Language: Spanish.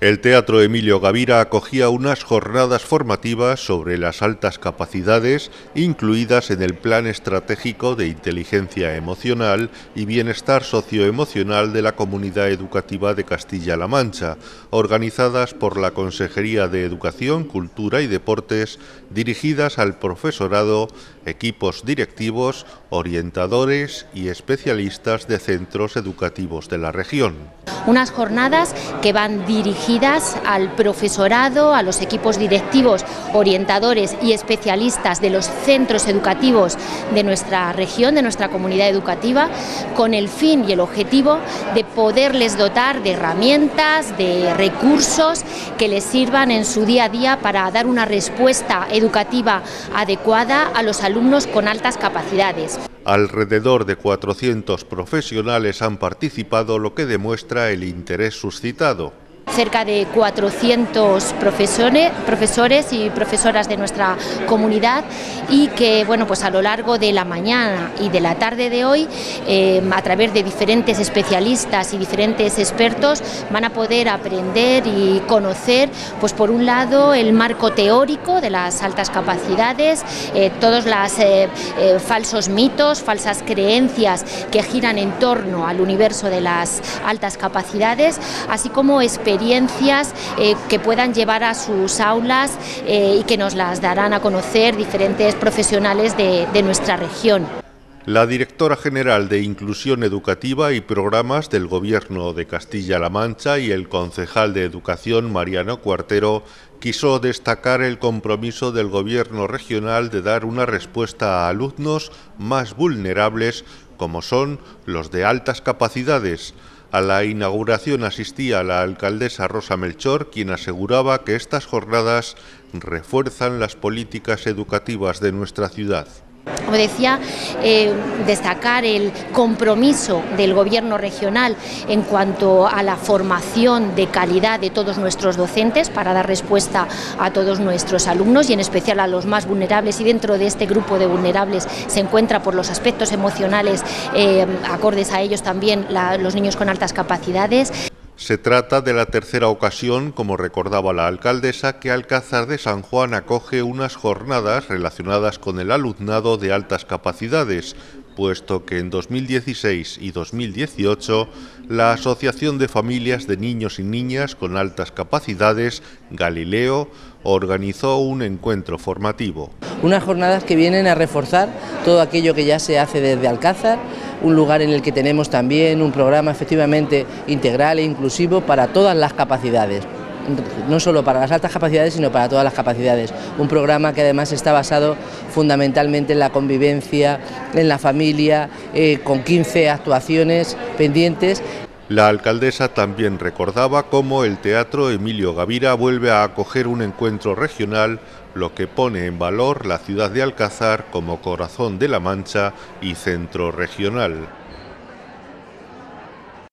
El Teatro Emilio Gavira acogía unas jornadas formativas sobre las altas capacidades incluidas en el Plan Estratégico de Inteligencia Emocional y Bienestar Socioemocional de la Comunidad Educativa de Castilla-La Mancha, organizadas por la Consejería de Educación, Cultura y Deportes, dirigidas al profesorado, equipos directivos, orientadores y especialistas de centros educativos de la región. Unas jornadas que van dirigidas al profesorado, a los equipos directivos, orientadores y especialistas de los centros educativos de nuestra región, de nuestra comunidad educativa, con el fin y el objetivo de poderles dotar de herramientas, de recursos que les sirvan en su día a día para dar una respuesta educativa adecuada a los alumnos con altas capacidades. Alrededor de 400 profesionales han participado, lo que demuestra el interés suscitado cerca de 400 profesores, profesores y profesoras de nuestra comunidad y que bueno pues a lo largo de la mañana y de la tarde de hoy eh, a través de diferentes especialistas y diferentes expertos van a poder aprender y conocer pues por un lado el marco teórico de las altas capacidades eh, todos los eh, falsos mitos falsas creencias que giran en torno al universo de las altas capacidades así como experiencias eh, que puedan llevar a sus aulas eh, y que nos las darán a conocer diferentes profesionales de nuestra región. La directora general de Inclusión Educativa y Programas del Gobierno de Castilla-La Mancha y el concejal de Educación Mariano Cuartero quiso destacar el compromiso del Gobierno regional de dar una respuesta a alumnos más vulnerables como son los de altas capacidades, a la inauguración asistía la alcaldesa Rosa Melchor, quien aseguraba que estas jornadas refuerzan las políticas educativas de nuestra ciudad. Como decía, eh, destacar el compromiso del Gobierno regional en cuanto a la formación de calidad de todos nuestros docentes para dar respuesta a todos nuestros alumnos y en especial a los más vulnerables y dentro de este grupo de vulnerables se encuentra por los aspectos emocionales eh, acordes a ellos también los niños con altas capacidades. Se trata de la tercera ocasión, como recordaba la alcaldesa, que Alcázar de San Juan acoge unas jornadas relacionadas con el alumnado de altas capacidades, puesto que en 2016 y 2018 la Asociación de Familias de Niños y Niñas con Altas Capacidades, Galileo, organizó un encuentro formativo. Unas jornadas que vienen a reforzar todo aquello que ya se hace desde Alcázar, un lugar en el que tenemos también un programa efectivamente integral e inclusivo para todas las capacidades, no solo para las altas capacidades, sino para todas las capacidades. Un programa que además está basado fundamentalmente en la convivencia, en la familia, eh, con 15 actuaciones pendientes. La alcaldesa también recordaba cómo el Teatro Emilio Gavira vuelve a acoger un encuentro regional, lo que pone en valor la ciudad de Alcázar como corazón de la Mancha y centro regional.